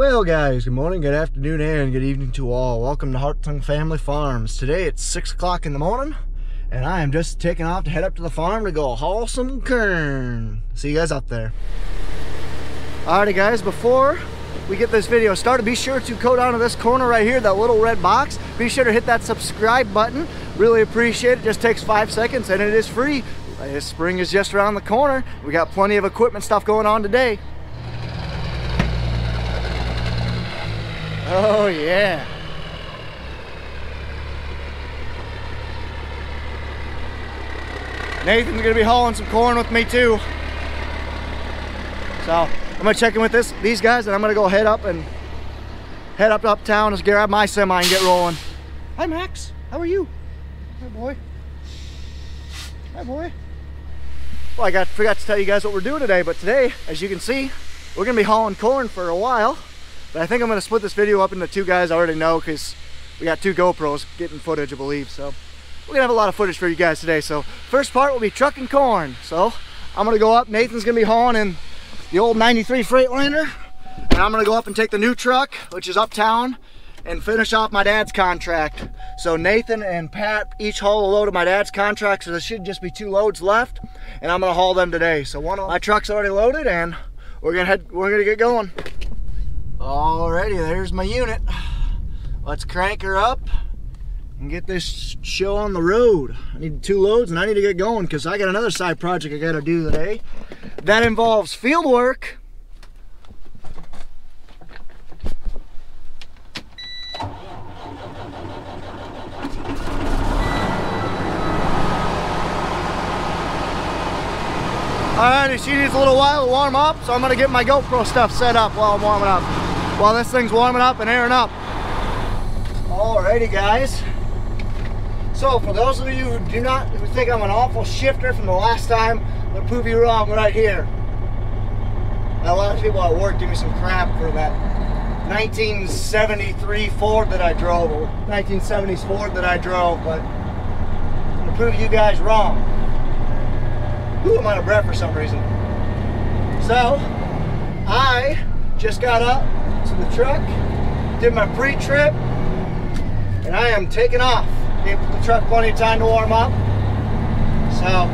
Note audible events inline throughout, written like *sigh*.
Well guys, good morning, good afternoon, and good evening to all. Welcome to Hartung Family Farms. Today it's 6 o'clock in the morning, and I am just taking off to head up to the farm to go haul some kern. See you guys out there. Alrighty guys, before we get this video started, be sure to go down to this corner right here, that little red box. Be sure to hit that subscribe button. Really appreciate it. Just takes five seconds and it is free. Spring is just around the corner. We got plenty of equipment stuff going on today. Oh yeah. Nathan's gonna be hauling some corn with me too. So I'm gonna check in with this these guys and I'm gonna go head up and head up uptown and grab my semi and get rolling. Hi Max, how are you? Hi boy. Hi boy. Well, I got forgot to tell you guys what we're doing today, but today, as you can see, we're gonna be hauling corn for a while. But I think I'm gonna split this video up into two guys I already know because we got two GoPros getting footage, I believe. So we're gonna have a lot of footage for you guys today. So first part will be trucking corn. So I'm gonna go up, Nathan's gonna be hauling in the old 93 Freightliner. And I'm gonna go up and take the new truck, which is uptown, and finish off my dad's contract. So Nathan and Pat each haul a load of my dad's contract, so there should just be two loads left, and I'm gonna haul them today. So one of my truck's already loaded, and we're gonna head, we're gonna get going. Alrighty, there's my unit. Let's crank her up and get this show on the road. I need two loads and I need to get going because I got another side project I gotta do today. That involves field work. Alrighty, she needs a little while to warm up, so I'm gonna get my GoPro stuff set up while I'm warming up. While this thing's warming up and airing up. Alrighty guys. So for those of you who do not who think I'm an awful shifter from the last time, I'm gonna prove you wrong right here. A lot of people at work give me some crap for that 1973 Ford that I drove, or 1970s Ford that I drove, but I'm gonna prove you guys wrong. Ooh, I'm out of breath for some reason. So, I just got up to the truck, did my pre-trip, and I am taking off. Gave the truck plenty of time to warm up. So,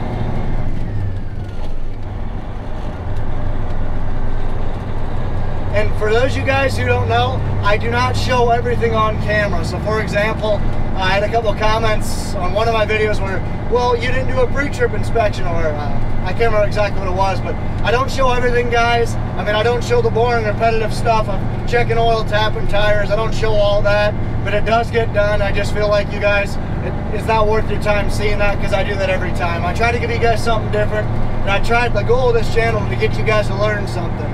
And for those you guys who don't know, I do not show everything on camera. So for example, I had a couple comments on one of my videos where, well, you didn't do a pre-trip inspection or uh, I can't remember exactly what it was, but I don't show everything, guys. I mean, I don't show the boring, repetitive stuff of checking oil, tapping tires. I don't show all that, but it does get done. I just feel like you guys, it, it's not worth your time seeing that because I do that every time. I try to give you guys something different, and I tried, the goal of this channel to get you guys to learn something.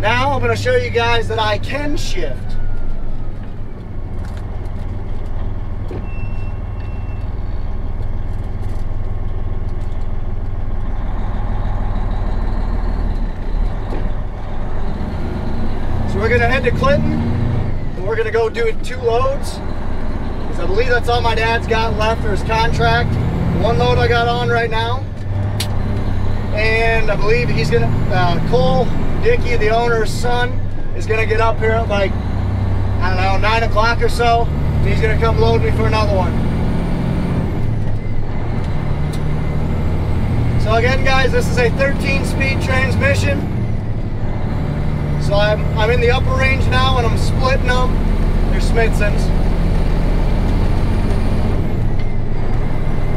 Now I'm going to show you guys that I can shift. To Clinton and we're to go do two loads. Because I believe that's all my dad's got left for his contract. One load I got on right now. And I believe he's to, uh, Cole Dicky, the owner's son, is gonna get up here at like, I don't know, nine o'clock or so. And he's gonna come load me for another one. So again, guys, this is a 13-speed transmission. So I'm, I'm in the upper range now and I'm splitting them. They're Smithsons.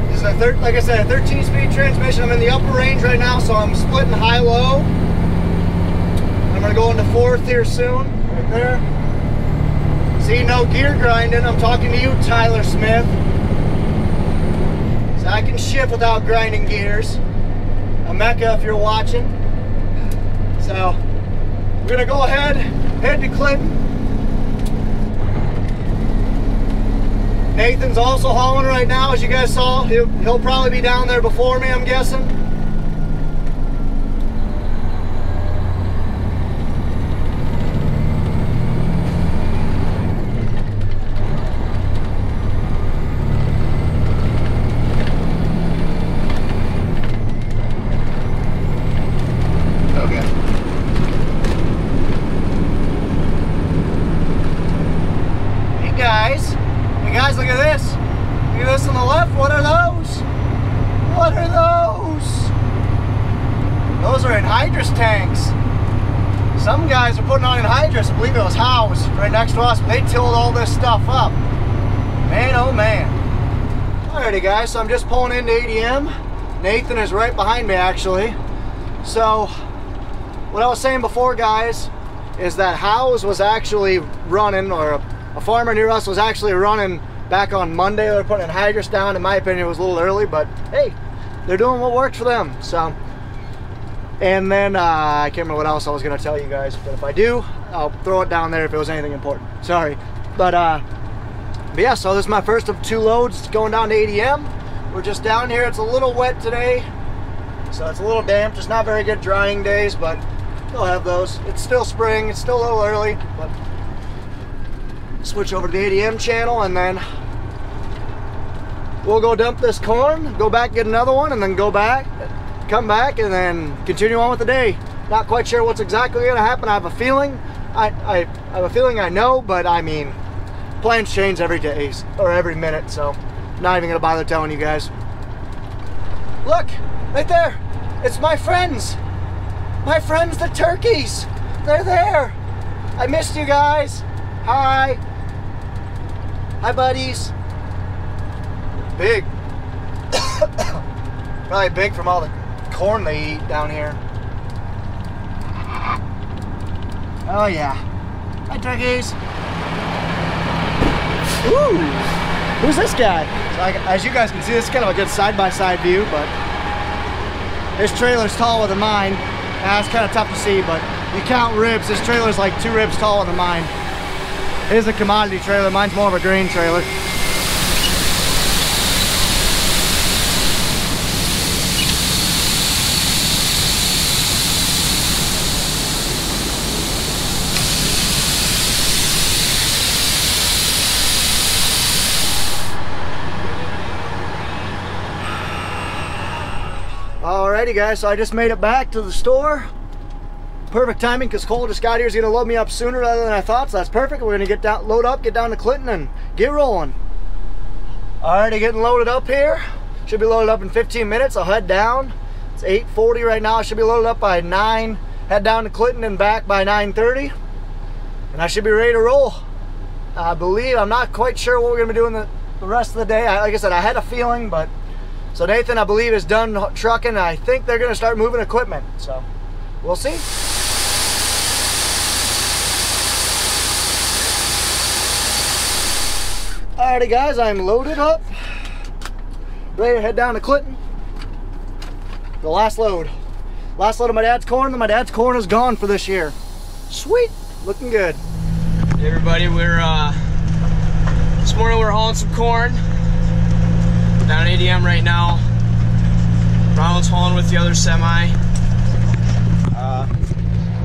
This is a thir like I said, a 13-speed transmission. I'm in the upper range right now, so I'm splitting high-low. I'm gonna go into fourth here soon, right there. See, no gear grinding. I'm talking to you, Tyler Smith. So I can shift without grinding gears. Mecca if you're watching. So we're gonna go ahead, head to Clinton. Nathan's also hauling right now, as you guys saw. He'll, he'll probably be down there before me, I'm guessing. Guys, look at this. Look at this on the left. What are those? What are those? Those are anhydrous tanks. Some guys are putting on anhydrous. I believe it was House right next to us. They tilled all this stuff up. Man, oh man. Alrighty guys, so I'm just pulling into ADM. Nathan is right behind me actually. So, what I was saying before guys, is that House was actually running, or a, a, farmer near us was actually running back on Monday. They're putting anhydrous down. In my opinion, it was a little early, but hey, they're doing what works for them. So, and then uh, I can't remember what else I was going to tell you guys, but if I do, I'll throw it down there if it was anything important. Sorry, but uh, but yeah, so this is my first of two loads going down to ADM. We're just down here. It's a little wet today, so it's a little damp. Just not very good drying days, but they'll have those. It's still spring. It's still a little early, but switch over to the ADM channel and then we'll go dump this corn, go back, get another one, and then go back, come back, and then continue on with the day. Not quite sure what's exactly going to happen. I have a feeling. I, I, I have a feeling I know, but I mean, plans change every day or every minute, so not even gonna bother telling you guys. Look, right there, it's my friends. My friends, the turkeys. They're there. I missed you guys. Hi. Hi, buddies. Big. *coughs* Probably big from all the corn they eat down here. Oh yeah. Hi, turkeys. Ooh, who's this guy? So I, as you guys can see, this is kind of a good side-by-side -side view, but his trailer's taller than mine. That's kind of tough to see, but you count ribs, this trailer's like two ribs taller than mine. Is a commodity trailer, mine's more of a grain trailer. Alrighty guys, so I just made it back to the store. Perfect timing because Cole just got here. He's gonna load me up sooner rather than I thought, so that's perfect. We're gonna get down, load up, get down to Clinton and get rolling. Alrighty, getting loaded up here. Should be loaded up in 15 minutes. I'll head down. It's 8.40 right now. I should be loaded up by 9. Head down to Clinton and back by 9.30. And I should be ready to roll. I believe, I'm not quite sure what we're gonna be doing the, the rest of the day. I, like I said, I had a feeling, but so Nathan, I believe, is done trucking. I think they're going to start moving equipment. So we'll see. Alrighty guys, I'm loaded up. Ready to head down to Clinton. The last load. Last load of my dad's corn, my dad's corn is gone for this year. Sweet, looking good. Hey everybody, we're uh, this morning we're hauling some corn down ADM right now. Ronald's hauling with the other semi. Uh,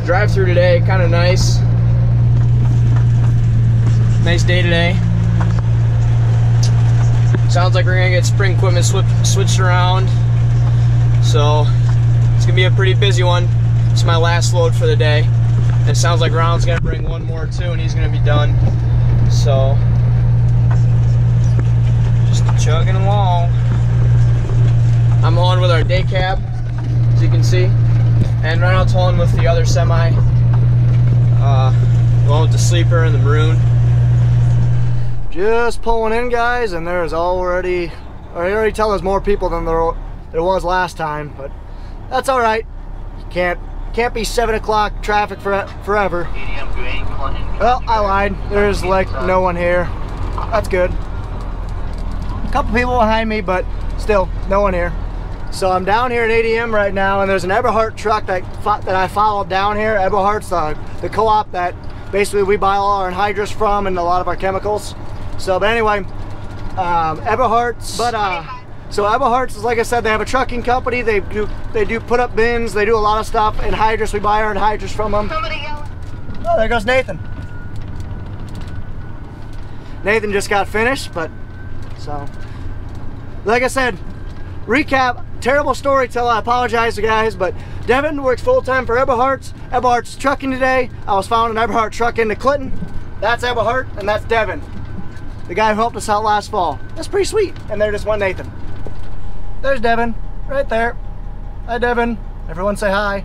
drive through today, kind of nice. Nice day today. Sounds like we're gonna get spring equipment switched around. So it's gonna be a pretty busy one. It's my last load for the day. It sounds like Ron's gonna bring one more too and he's gonna be done. So just chugging along. I'm on with our day cab, as you can see. And Ronald's on with the other semi. Uh, along with the sleeper and the maroon. Just pulling in guys and there's already, I already tell there's more people than there, there was last time, but that's all right. Can't can't be seven o'clock traffic for, forever. Well, I lied. There's like no one here. That's good A couple people behind me, but still, no one here. So I'm down here at ADM right now, and there's an Eberhard truck that that I followed down here. Eberhard's the, the co-op that basically we buy all our anhydrous from and a lot of our chemicals. So, but anyway, um, Eberhard's, but uh, so Eberhard's is like I said, they have a trucking company. They do they do put up bins. They do a lot of stuff. Anhydrous, we buy our anhydrous from them. Oh, there goes Nathan. Nathan just got finished, but so like I said, recap, terrible storyteller. I apologize, to guys, but Devin works full-time for Eberhardt's. Eberhardt's trucking today. I was found an Eberhardt truck into Clinton. That's Eberhardt, and that's Devin. The guy who helped us out last fall. That's pretty sweet. And there just went Nathan. There's Devin, right there. Hi, Devin. Everyone say hi.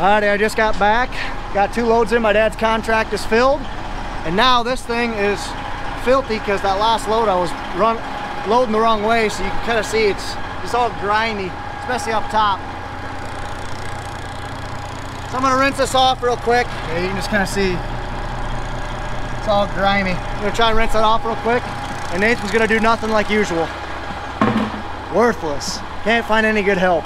Alrighty, I just got back. Got two loads in. My dad's contract is filled. And now this thing is filthy because that last load I was run, loading the wrong way. So you can kind of see it's, it's all grimy, especially up top. So I'm gonna rinse this off real quick. Yeah, you can just kind of see it's all grimy. I'm gonna try and rinse it off real quick. And Nathan's gonna do nothing like usual. Worthless. Can't find any good help.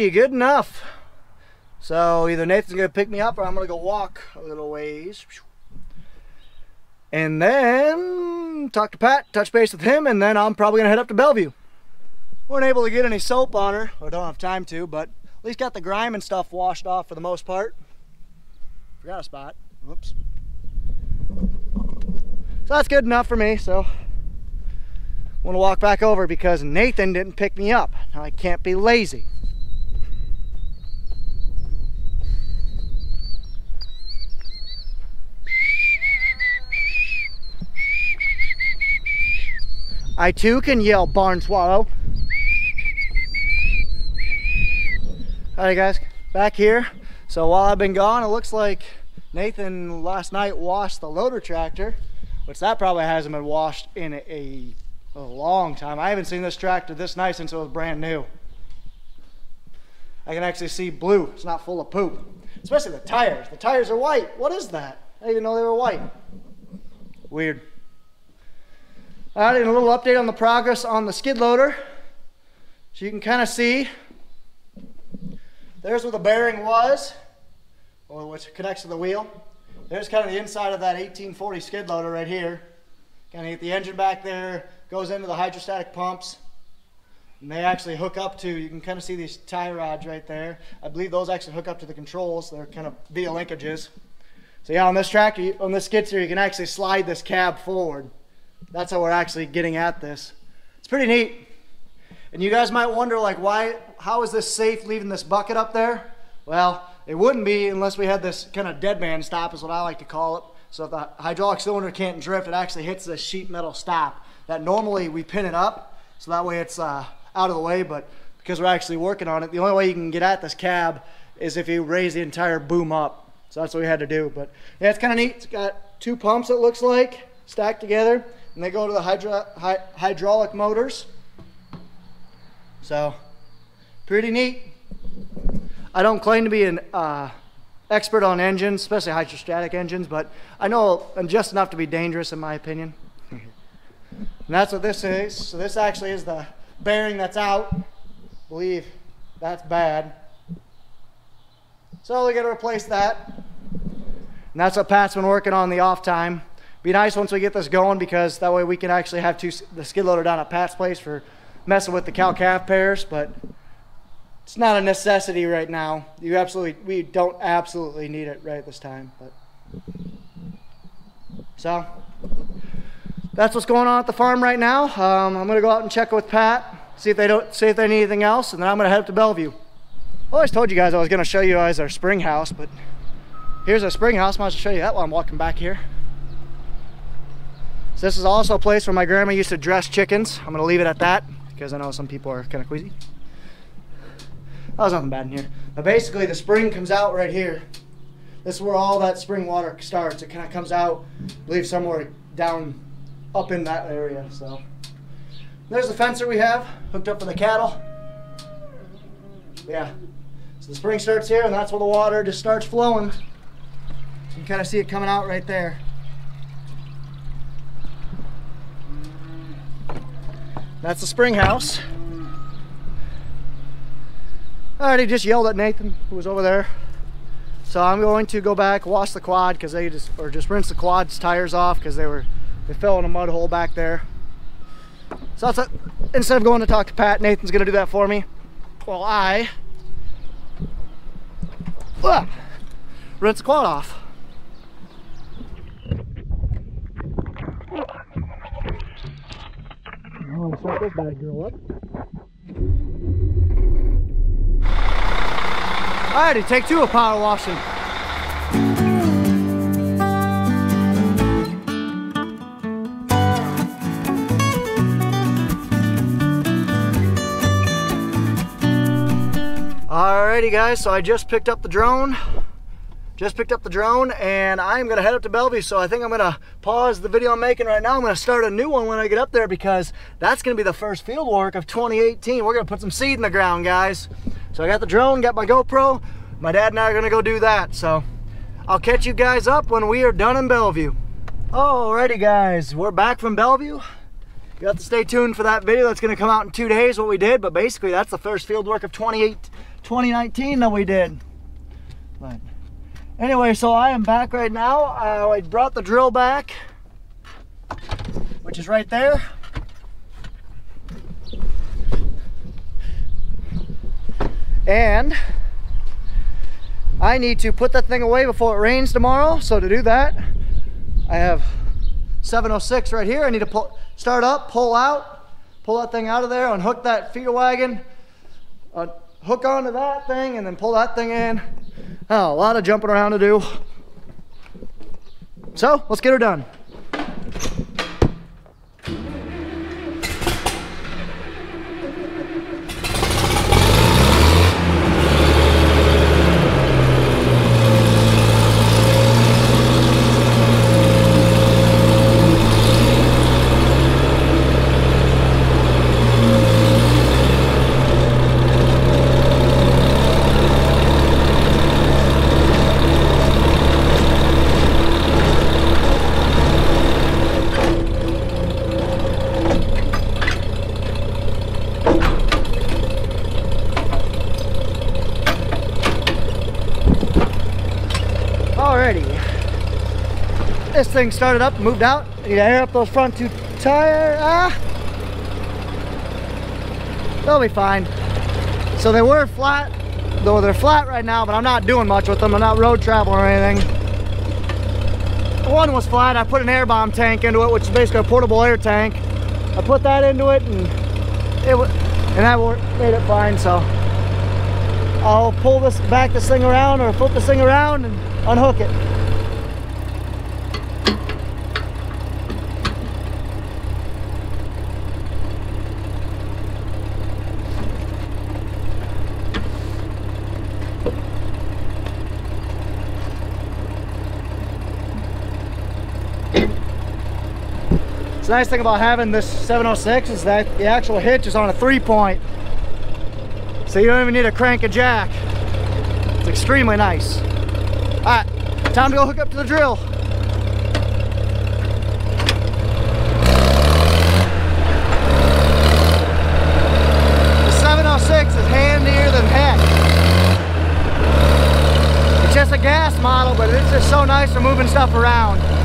Alrighty, good enough. So either Nathan's gonna pick me up or I'm gonna go walk a little ways. And then talk to Pat, touch base with him, and then I'm probably gonna head up to Bellevue. Weren't able to get any soap on her, or don't have time to, but at least got the grime and stuff washed off for the most part. Forgot a spot. Whoops. So that's good enough for me, so to walk back over because Nathan didn't pick me up. Now I can't be lazy. I too can yell barn swallow. Alright guys, back here. So while I've been gone, it looks like Nathan last night washed the loader tractor, which that probably hasn't been washed in a a long time. I haven't seen this tractor this nice since it was brand new. I can actually see blue. It's not full of poop. Especially the tires. The tires are white. What is that? I didn't even know they were white. Weird. All right, and a little update on the progress on the skid loader. So you can kind of see, there's where the bearing was, or which connects to the wheel. There's kind of the inside of that 1840 skid loader right here. Kind of get the engine back there, goes into the hydrostatic pumps. And they actually hook up to, you can kind of see these tie rods right there. I believe those actually hook up to the controls. They're kind of via linkages. So yeah, on this tractor, on this skid steer, you can actually slide this cab forward. That's how we're actually getting at this. It's pretty neat. And you guys might wonder like, why, how is this safe leaving this bucket up there? Well, it wouldn't be unless we had this kind of dead man stop is what I like to call it. So if the hydraulic cylinder can't drift, it actually hits this sheet metal stop that normally we pin it up so that way it's uh, out of the way but because we're actually working on it the only way you can get at this cab is if you raise the entire boom up so that's what we had to do but yeah it's kind of neat it's got two pumps it looks like stacked together and they go to the hydro hy hydraulic motors so pretty neat I don't claim to be an uh, expert on engines especially hydrostatic engines but I know just enough to be dangerous in my opinion *laughs* and that's what this is. So this actually is the bearing that's out. I believe that's bad. So we got to replace that. And that's what Pat's been working on the off time. Be nice once we get this going because that way we can actually have two, the skid loader down at Pat's place for messing with the cow calf pairs, but it's not a necessity right now. You absolutely, we don't absolutely need it right this time, but so that's what's going on at the farm right now. Um, I'm gonna go out and check with Pat, see if they don't see if they need anything else, and then I'm gonna head up to Bellevue. I always told you guys I was gonna show you guys our spring house, but here's our spring house. I might as well show you that while I'm walking back here. So this is also a place where my grandma used to dress chickens. I'm gonna leave it at that because I know some people are kind of queasy. That was nothing bad in here. But basically the spring comes out right here. This is where all that spring water starts. It kind of comes out, I believe somewhere down up in that area. So There's the fencer we have hooked up for the cattle. Yeah. So the spring starts here and that's where the water just starts flowing. You can kind of see it coming out right there. That's the spring house. I already just yelled at Nathan, who was over there. So I'm going to go back, wash the quad, because they just, or just rinse the quad's tires off, because they were, they fell in a mud hole back there. So it. Instead of going to talk to Pat, Nathan's gonna do that for me. While I uh, rinse the quad off. I'm gonna start this bad girl up. Alrighty, take two of power washing. Alrighty guys, so I just picked up the drone. Just picked up the drone and I'm gonna head up to Bellevue. So I think I'm gonna pause the video I'm making right now. I'm gonna start a new one when I get up there because that's gonna be the first field work of 2018. We're gonna put some seed in the ground, guys. So I got the drone, got my GoPro. My dad and I are gonna go do that. So I'll catch you guys up when we are done in Bellevue. Alrighty guys, we're back from Bellevue. You have to stay tuned for that video that's gonna come out in two days what we did, but basically that's the first field work of 2018. 2019 that we did. But anyway, so I am back right now. Uh, I brought the drill back, which is right there. And I need to put that thing away before it rains tomorrow. So to do that, I have 706 right here. I need to pull, start up, pull out, pull that thing out of there, unhook that feeder wagon, uh, hook onto that thing and then pull that thing in. Oh, a lot of jumping around to do. So let's get her done. this thing started up, moved out. I need to air up those front two tires. Ah, they'll be fine. So they were flat, though they're flat right now, but I'm not doing much with them. I'm not road traveling or anything. One was flat. I put an air bomb tank into it, which is basically a portable air tank. I put that into it, and it and that made it fine. So I'll pull this back this thing around or flip this thing around and unhook it. The nice thing about having this 706 is that the actual hitch is on a three point. So you don't even need to crank a jack. It's extremely nice. All right, time to go hook up to the drill. The 706 is handier than heck. It's just a gas model, but it's just so nice for moving stuff around.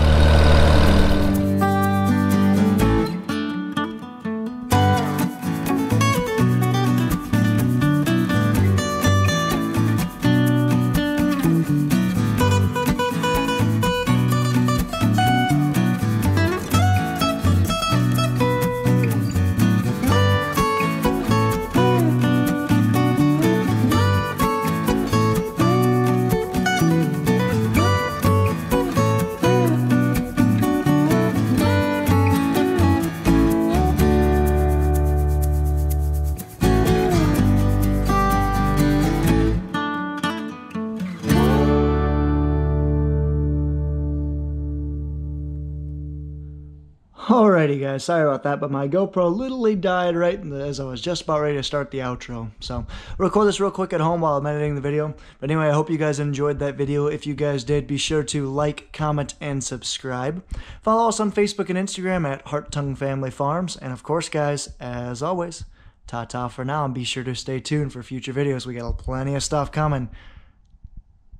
Guys. Sorry about that, but my GoPro literally died right as I was just about ready to start the outro. So, record this real quick at home while I'm editing the video. But anyway, I hope you guys enjoyed that video. If you guys did, be sure to like, comment, and subscribe. Follow us on Facebook and Instagram at Hartung Family Farms. And of course, guys, as always, ta-ta for now, and be sure to stay tuned for future videos. We got plenty of stuff coming.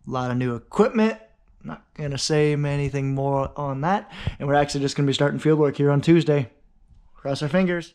A lot of new equipment, not going to say anything more on that. And we're actually just going to be starting field work here on Tuesday. Cross our fingers.